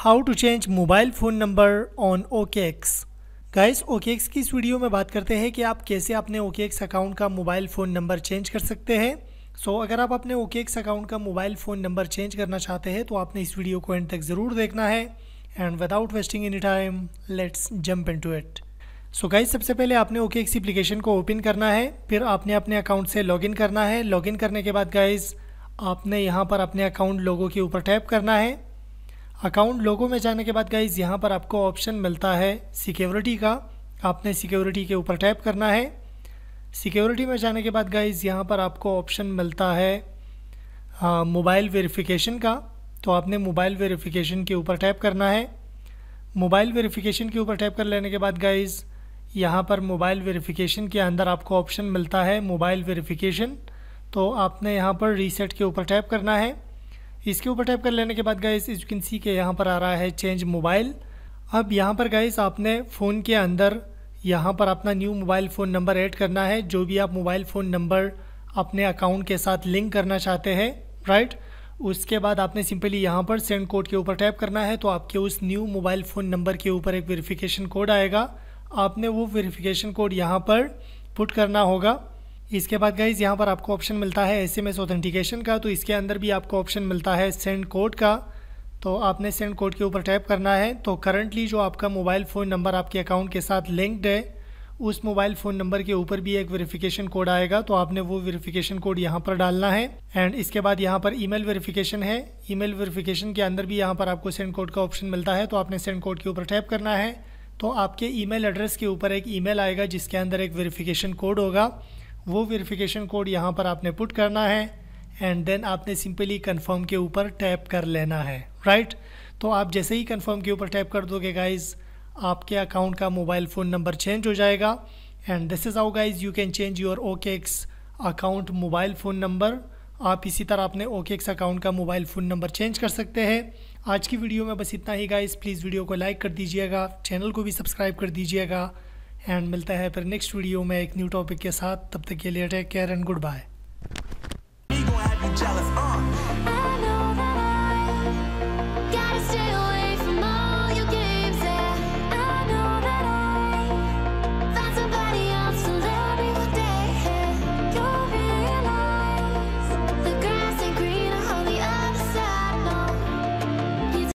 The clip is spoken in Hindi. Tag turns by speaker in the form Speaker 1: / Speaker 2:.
Speaker 1: How to change mobile phone number on OKX. Guys OK X की इस वीडियो में बात करते हैं कि आप कैसे अपने ओके एक्स अकाउंट का मोबाइल फ़ोन नंबर चेंज कर सकते हैं। सो so, अगर आप अपने ओके एक्स अकाउंट का मोबाइल फ़ोन नंबर चेंज करना चाहते हैं तो आपने इस वीडियो को एंड तक ज़रूर देखना है। And without wasting any time let's jump into it so guys सबसे पहले आपने ओके एक्स एप्लीकेशन को ओपन करना है फिर आपने अपने अकाउंट से लॉगिन करना है। लॉगिन करने के बाद गाइज़ आपने यहाँ पर अपने अकाउंट लोगों के ऊपर टैप करना है। अकाउंट लोगों में जाने के बाद गाइज़ यहाँ पर आपको ऑप्शन मिलता है सिक्योरिटी का। आपने सिक्योरिटी के ऊपर टैप करना है। सिक्योरिटी में जाने के बाद गाइज़ यहाँ पर आपको ऑप्शन मिलता है मोबाइल वेरिफिकेशन का। तो आपने मोबाइल वेरिफिकेशन के ऊपर टैप करना है। मोबाइल वेरिफिकेशन के ऊपर टैप कर लेने के बाद गाइज़ यहाँ पर मोबाइल वेरिफिकेशन के अंदर आपको ऑप्शन मिलता है मोबाइल वेरिफिकेशन तो आपने यहाँ पर रीसेट के ऊपर टैप करना है। इसके ऊपर टैप कर लेने के बाद गाइस यू कैन सी के यहाँ पर आ रहा है चेंज मोबाइल अब यहाँ पर गाइस आपने फ़ोन के अंदर यहाँ पर अपना new mobile phone number add करना है, जो भी आप मोबाइल फ़ोन नंबर अपने अकाउंट के साथ लिंक करना चाहते हैं राइट उसके बाद आपने सिंपली यहाँ पर सेंड कोड के ऊपर टैप करना है तो आपके उस न्यू मोबाइल फ़ोन नंबर के ऊपर एक वेरिफिकेशन कोड आएगा. आपने वो वेरिफिकेशन कोड यहाँ पर पुट करना होगा. इसके बाद गाइज़ यहाँ पर आपको ऑप्शन मिलता है एस एम एस ऑथेंटिकेशन का तो इसके अंदर भी आपको ऑप्शन मिलता है सेंड कोड का। तो आपने सेंड कोड के ऊपर टैप करना है। तो करंटली जो आपका मोबाइल फ़ोन नंबर आपके अकाउंट के साथ लिंक्ड है, उस मोबाइल फ़ोन नंबर के ऊपर भी एक वेरिफिकेशन कोड आएगा। तो आपने वो वेरिफिकेशन कोड यहाँ पर डालना है। एंड इसके बाद यहाँ पर ईमेल वेरिफिकेशन है। ईमेल वेरिफिकेशन के अंदर भी यहाँ पर आपको सेंड कोड का ऑप्शन मिलता है। तो आपने सेंड कोड के ऊपर टैप करना है। तो आपके ईमेल एड्रेस के ऊपर एक ईमेल आएगा, जिसके अंदर एक वेरिफिकेशन कोड होगा। वो वेरिफिकेशन कोड यहाँ पर आपने पुट करना है एंड देन आपने सिंपली कन्फर्म के ऊपर टैप कर लेना है राइट right? तो आप जैसे ही कन्फर्म के ऊपर टैप कर दोगे गाइज़ आपके अकाउंट का मोबाइल फ़ोन नंबर चेंज हो जाएगा and this is how guys you can change your OK X account mobile phone number आप इसी तरह अपने ओके एक्स अकाउंट का मोबाइल फ़ोन नंबर चेंज कर सकते हैं। आज की वीडियो में बस इतना ही गाइज़ प्लीज़ वीडियो को लाइक कर दीजिएगा चैनल को भी सब्सक्राइब कर दीजिएगा एंड मिलता है फिर नेक्स्ट वीडियो में एक न्यू टॉपिक के साथ। तब तक के लिए take care and good bye